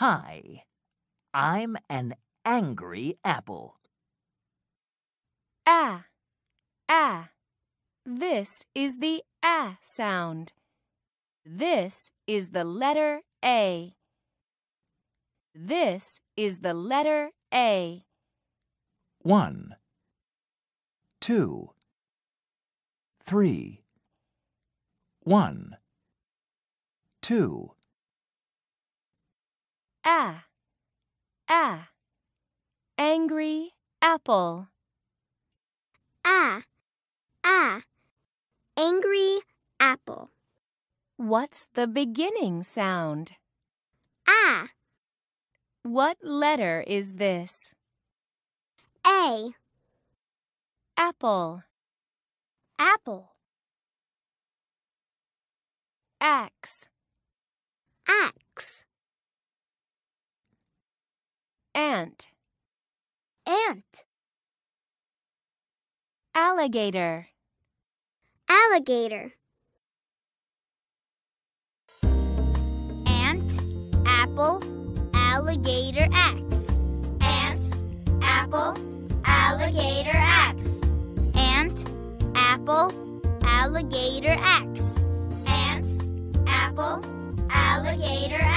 Hi, I'm an angry apple. Ah, ah. This is the ah sound. This is the letter A. This is the letter A. One, two, three. One, two. Ah, ah. Angry apple. Ah, ah. Angry apple. What's the beginning sound? Ah, What letter is this? A. Apple, Apple. axe, Axe. Ant, Ant. alligator. Alligator. Ant, apple, alligator, axe. Ant, apple, alligator, axe. Ant, apple, alligator, axe. Ant, apple, alligator, axe.